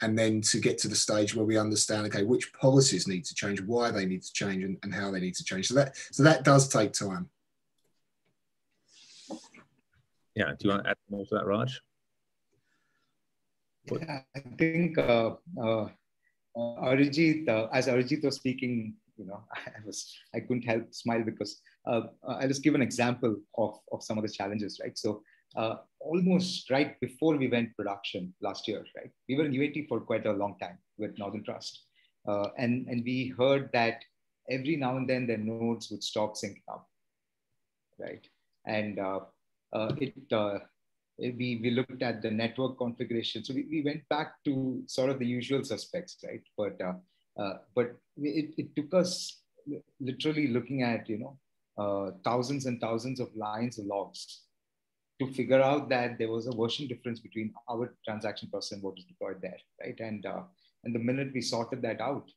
and then to get to the stage where we understand, okay, which policies need to change, why they need to change, and, and how they need to change. So that so that does take time. Yeah. Do you want to add more to that, Raj? Yeah, I think uh, uh, Arijit, uh, as Arijit was speaking, you know, [LAUGHS] I was I couldn't help smile because uh, uh, I'll just give an example of, of some of the challenges, right? So uh, almost right before we went production last year, right? We were in UAT for quite a long time with Northern Trust, uh, and and we heard that every now and then their nodes would stop syncing up, right? And uh, uh, it, uh, we, we looked at the network configuration. So we, we went back to sort of the usual suspects, right? But, uh, uh, but it, it took us literally looking at, you know, uh, thousands and thousands of lines of logs to figure out that there was a version difference between our transaction process and what was deployed there, right? And uh, and the minute we sorted that out,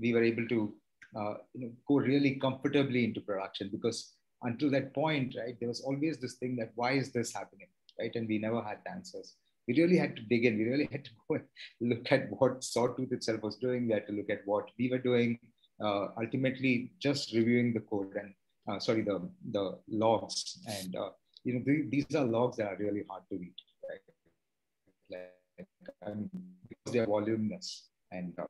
we were able to uh, you know, go really comfortably into production because until that point, right, there was always this thing that why is this happening, right? And we never had the answers. We really had to dig in. We really [LAUGHS] had to go and look at what Sawtooth itself was doing. We had to look at what we were doing. Uh, ultimately, just reviewing the code and uh, sorry, the the logs and uh, you know, these are logs that are really hard to read, right? Like, mean, because they're voluminous and uh,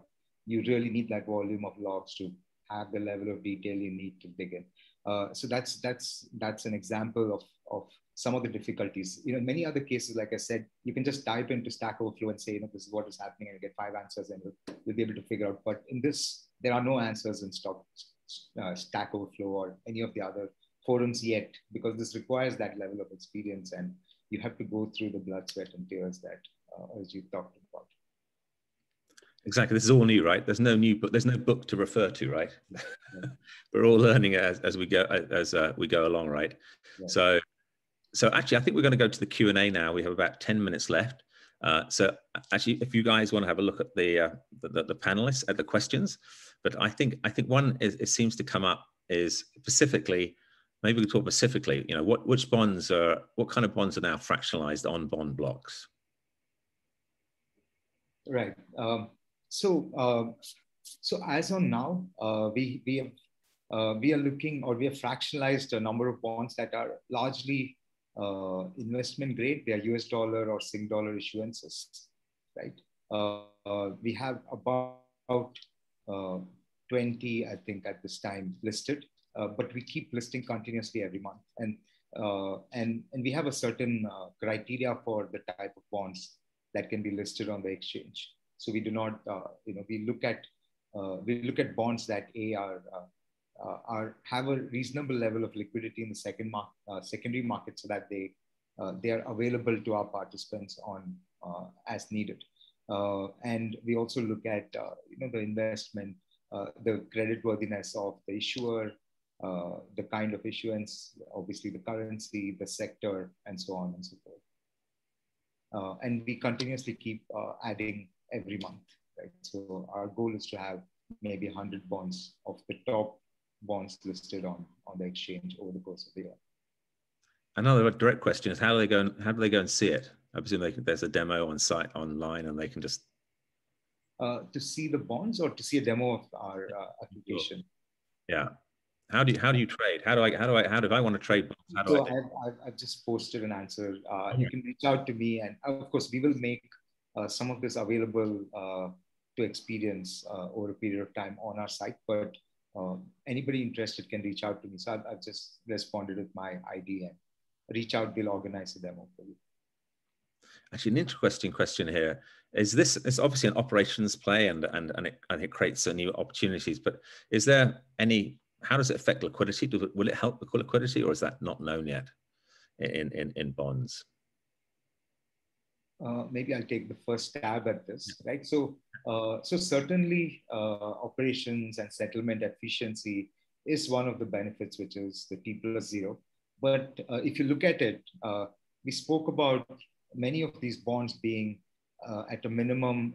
you really need that volume of logs to have the level of detail you need to dig in. Uh, so that's that's that's an example of of some of the difficulties. You know, in many other cases, like I said, you can just type into Stack Overflow and say, you know, this is what is happening, and you get five answers, and you'll, you'll be able to figure out. But in this, there are no answers in stock, uh, Stack Overflow or any of the other forums yet because this requires that level of experience and you have to go through the blood, sweat, and tears that uh, as you talked about. Exactly. This is all new, right? There's no new book. There's no book to refer to, right? Yeah. [LAUGHS] We're all learning as, as we go as uh, we go along, right? Yeah. So, so actually, I think we're going to go to the Q and A now. We have about ten minutes left. Uh, so actually, if you guys want to have a look at the, uh, the, the panelists at the questions, but I think I think one is, it seems to come up is specifically maybe we talk specifically, you know, what which bonds are what kind of bonds are now fractionalized on BondbloX? Right. Um, so uh, so as on now, uh, we we have uh, we are looking or we have fractionalized a number of bonds that are largely uh, investment grade. They are US dollar or Sing dollar issuances, right? Uh, uh, we have about 20, I think, at this time listed. Uh, but we keep listing continuously every month. And, uh, and, and we have a certain uh, criteria for the type of bonds that can be listed on the exchange. So we do not, you know, we look at, we look at bonds that A are, are, have a reasonable level of liquidity in the second mar- secondary market so that they, they are available to our participants on as needed. Uh, and we also look at uh, you know the investment, uh, the creditworthiness of the issuer, uh, the kind of issuance, obviously the currency, the sector, and so on and so forth. Uh, and we continuously keep uh, adding every month, right? So our goal is to have maybe 100 bonds of the top bonds listed on, on the exchange over the course of the year. Another direct question is how do they go and how do they go and see it? I presume they can, there's a demo on site online and they can just uh, to see the bonds or to see a demo of our uh, application. Yeah. How do you how do you trade? How do I how do I how do I want to trade? How do so I I've, I've, I've, just posted an answer. Uh, okay. You can reach out to me, and of course, we will make uh, some of this available uh, to experience uh, over a period of time on our site. But uh, anybody interested can reach out to me. So I've, I've, just responded with my ID and reach out. We'll organize a demo for you. Actually, an interesting question here is this It's obviously an operations play and and and it, and it creates new opportunities. But is there any how does it affect liquidity? Will it help liquidity, or is that not known yet in in, in bonds? Uh, maybe I'll take the first stab at this, right? So, uh, so certainly uh, operations and settlement efficiency is one of the benefits, which is the T plus zero. But uh, if you look at it, uh, we spoke about many of these bonds being uh, at a minimum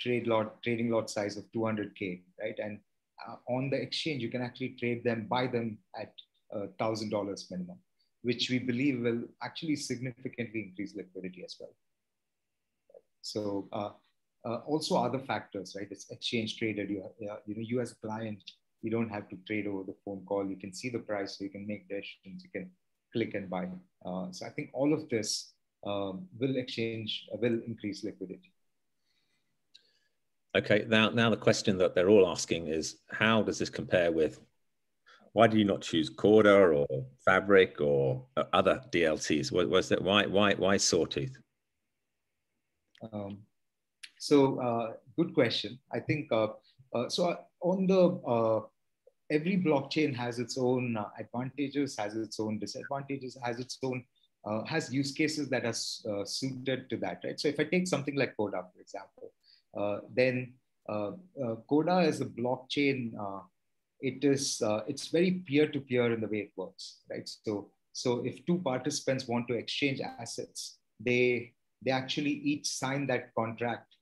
trade lot, trading lot size of 200K, right? And uh, on the exchange, you can actually trade them, buy them at $1,000 minimum, which we believe will actually significantly increase liquidity as well. So uh, uh, also other factors, right? It's exchange traded. You, you know, you as a client, you don't have to trade over the phone call. You can see the price, so you can make decisions. You can click and buy. Uh, so I think all of this um, will exchange, uh, will increase liquidity. Okay, now now the question that they're all asking is how does this compare with why do you not choose Corda or Fabric or other DLTs? Was, was that why why why Sawtooth? Um, so uh, good question. I think uh, Uh, so on the every blockchain has its own advantages, has its own disadvantages, has its own uh, has use cases that are uh, suited to that, right? So if I take something like Corda, for example, uh, then Corda is a blockchain. It is it's very peer-to-peer in the way it works, right? So so if two participants want to exchange assets, they they actually each sign that contract,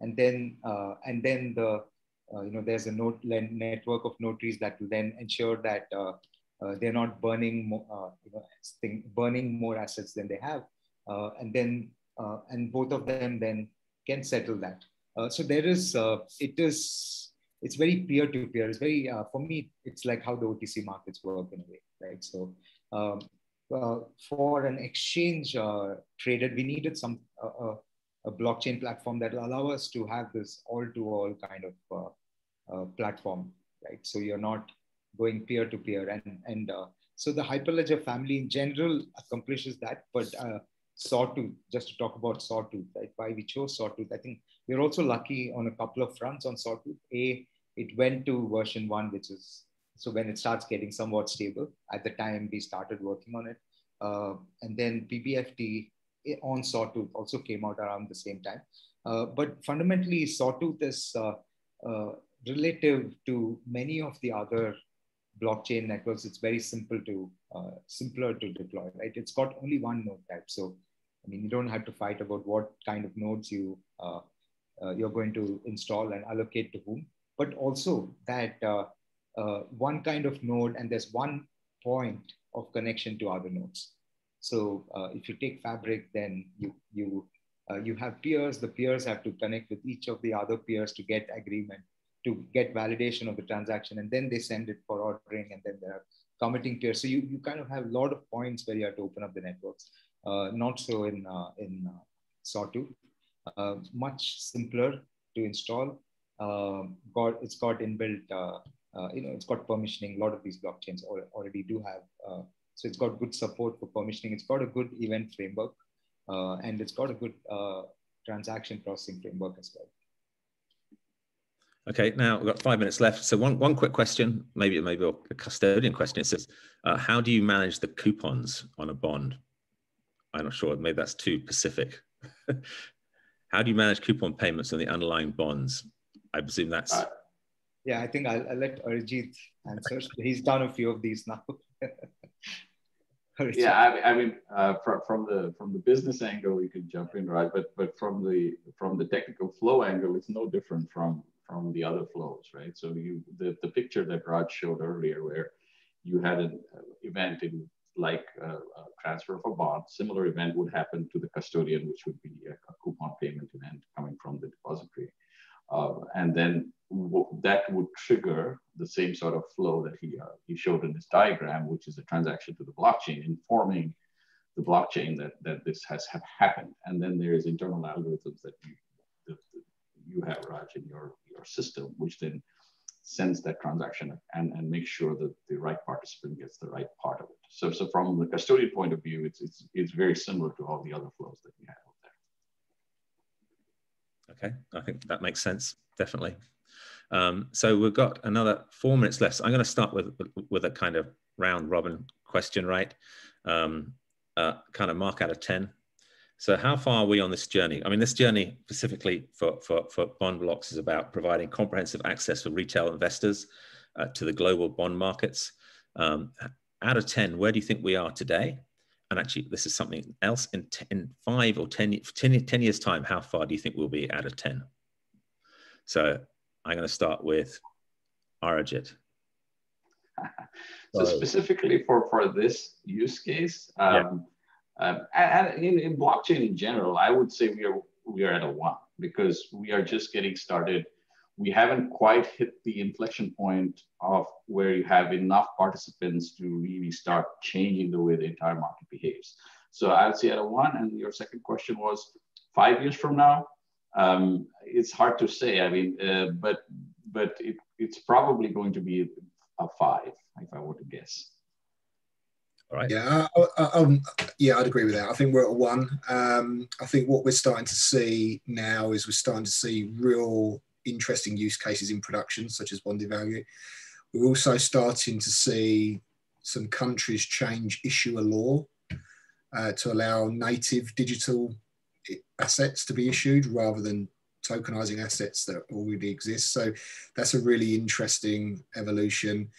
and then uh, and then the uh, you know there's a note network of notaries that will then ensure that uh, uh, they're not burning more, uh, you know, thing, burning more assets than they have, uh, and then and both of them then can settle that. so there is it is it's very peer to peer. It's very for me it's like how the OTC markets work in a way, right? So. Um, uh, for an exchange uh, traded, we needed some uh, a blockchain platform that will allow us to have this all-to-all kind of platform, right? So you're not going peer to peer. And, and uh, so the Hyperledger family in general accomplishes that. But uh, Sawtooth, just to talk about Sawtooth, right? Why we chose Sawtooth, I think we're also lucky on a couple of fronts on Sawtooth. A, it went to version one, which is so when it starts getting somewhat stable. At the time we started working on it, uh, and then PBFT on Sawtooth also came out around the same time. Uh, but fundamentally, Sawtooth is uh, uh relative to many of the other blockchain networks, it's very simple to uh, simpler to deploy, right? It's got only one node type. So, I mean, you don't have to fight about what kind of nodes you uh, uh, you're going to install and allocate to whom, but also that uh, uh, one kind of node and there's one point of connection to other nodes. So uh, if you take Fabric, then you you you have peers. The peers have to connect with each of the other peers to get agreement to get validation of the transaction and then they send it for ordering and then there are committing peers. So you, you kind of have a lot of points where you have to open up the networks. Uh, not so in, uh, in uh, Sawtooth. Uh, much simpler to install. Got, it's got inbuilt, uh, uh, you know, it's got permissioning. A lot of these blockchains already do have. Uh, so it's got good support for permissioning. It's got a good event framework and it's got a good transaction processing framework as well. Okay, now we've got five minutes left. So one, one quick question, maybe maybe a custodian question. It says, uh, how do you manage the coupons on a bond? I'm not sure. Maybe that's too specific. [LAUGHS] how do you manage coupon payments on the underlying bonds? I presume that's. Uh, yeah, I think I'll, I'll let Arijit answer. [LAUGHS] He's done a few of these now. [LAUGHS] yeah, I, I mean, uh, from, from the from the business angle, you can jump in, right? But but from the from the technical flow angle, it's no different from from the other flows, right? So you the, the picture that Raj showed earlier where you had an event in like a, a, transfer of a bond, similar event would happen to the custodian, which would be a, a coupon payment event coming from the depository. Uh, and then that would trigger the same sort of flow that he, uh, he showed in this diagram, which is a transaction to the blockchain, informing the blockchain that, that this has have happened. And then there's internal algorithms that you, the, you have, Raj, in your, your system, which then sends that transaction and, and make sure that the right participant gets the right part of it. So, so from the custodian point of view, it's, it's, it's very similar to all the other flows that we have out there. Okay, I think that makes sense, definitely. Um, so we've got another four minutes left. So I'm going to start with, with a kind of round robin question, right? Um, uh, kind of mark out of 10 so how far are we on this journey? I mean, this journey specifically for, for, for BondbloX is about providing comprehensive access for retail investors uh, to the global bond markets. Um, out of 10, where do you think we are today? And actually, this is something else in, in five or 10, 10, 10 years time, how far do you think we'll be out of 10? So I'm going to start with Arijit. [LAUGHS] so specifically for, for this use case, um, yeah um, and in, in blockchain in general, I would say we are we are at a one because we are just getting started. We haven't quite hit the inflection point of where you have enough participants to really start changing the way the entire market behaves. So I would say at a one. And your second question was five years from now. Um, it's hard to say. I mean, uh, but but it, it's probably going to be a five if I were to guess. All right. Yeah, I, I, um, yeah, I'd agree with that. I think we're at a one. Um, I think what we're starting to see now is we're starting to see real interesting use cases in production, such as BondEvalue. We're also starting to see some countries change issuer law uh, to allow native digital assets to be issued rather than tokenizing assets that already exist. So that's a really interesting evolution.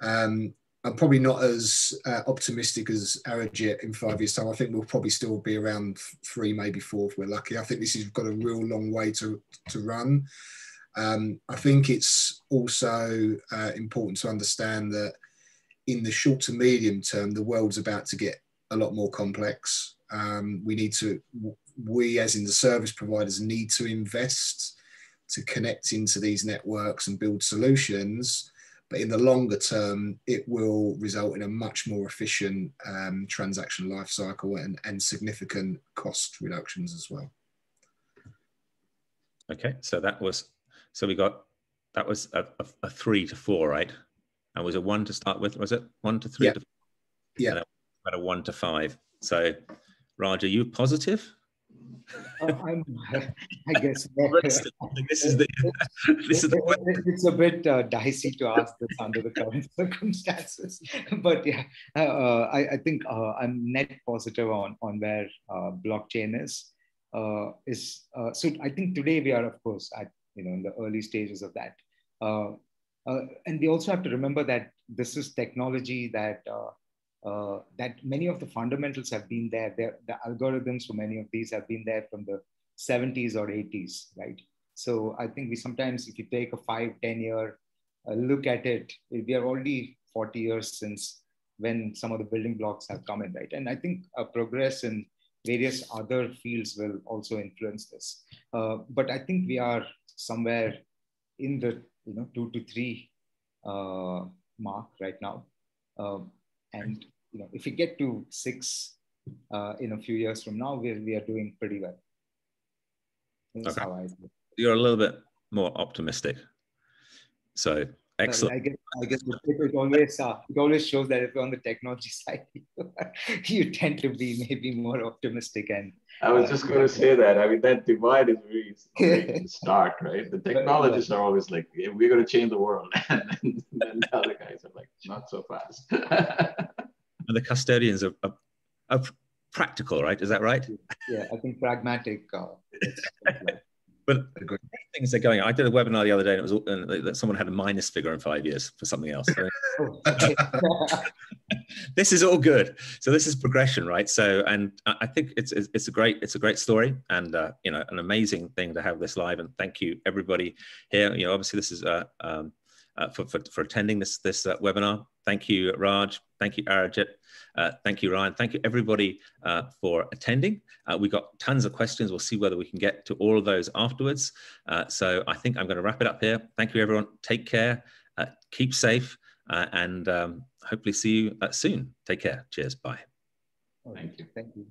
Um, I'm probably not as uh, optimistic as Arijit in five years' time. I think we'll probably still be around three, maybe four if we're lucky. I think this has got a real long way to, to run. Um, I think it's also uh, important to understand that in the short to medium term, the world's about to get a lot more complex. Um, we need to, we as in the service providers, need to invest to connect into these networks and build solutions but in the longer term, it will result in a much more efficient um, transaction life cycle and, and significant cost reductions as well. Okay, so that was, so we got, that was a, a, a three to four, right? And was it one to start with? Was it one to three? Yeah. To, yeah. About a one to five. So, Raj, are you positive? Uh, I'm, [LAUGHS] I guess this is the [LAUGHS] this is the it's a bit uh, dicey to ask this under the current [LAUGHS] circumstances, but yeah, uh, uh, I, I, think uh, I'm net positive on on where uh, blockchain is. is so I think today we are of course at you know in the early stages of that, and we also have to remember that this is technology that uh, that many of the fundamentals have been there. They're, the algorithms for many of these have been there from the 70s or 80s, right? So I think we sometimes, if you take a five, 10 year uh, look at it, we are already 40 years since when some of the building blocks have come in, right? And I think progress in various other fields will also influence this. Uh, but I think we are somewhere in the you know two to three uh, mark right now. And you know, if we get to six uh, in a few years from now, we we are doing pretty well. That's okay. how I You're a little bit more optimistic. So excellent. I guess, I it, always uh, it always shows that if you're on the technology [LAUGHS] side, you tend to be maybe more optimistic. And I was uh, just going to say that. I mean, that divide is really [LAUGHS] stark, right? The technologists are always like, "We're going to change the world," [LAUGHS] and then the other guys are like, "Not so fast." and the custodians are, are, are, practical, right? Is that right? Yeah, I think pragmatic. Uh, but things are going. I did a webinar the other day, and it was uh, that someone had a minus figure in five years for something else. [LAUGHS] [LAUGHS] this is all good. So this is progression, right? So, and I think it's it's a great it's a great story, and uh, you know, an amazing thing to have this live. And thank you everybody here. You know, obviously this is uh, um, uh, for, for, for attending this this uh, webinar. Thank you, Raj. Thank you, Arijit. Uh, thank you, Ryan. Thank you, everybody, uh, for attending. Uh, we got tons of questions. We'll see whether we can get to all of those afterwards. Uh, so I think I'm going to wrap it up here. Thank you, everyone. Take care. Uh, keep safe. Uh, and um, hopefully see you soon. Take care. Cheers. Bye. Thank you. Thank you.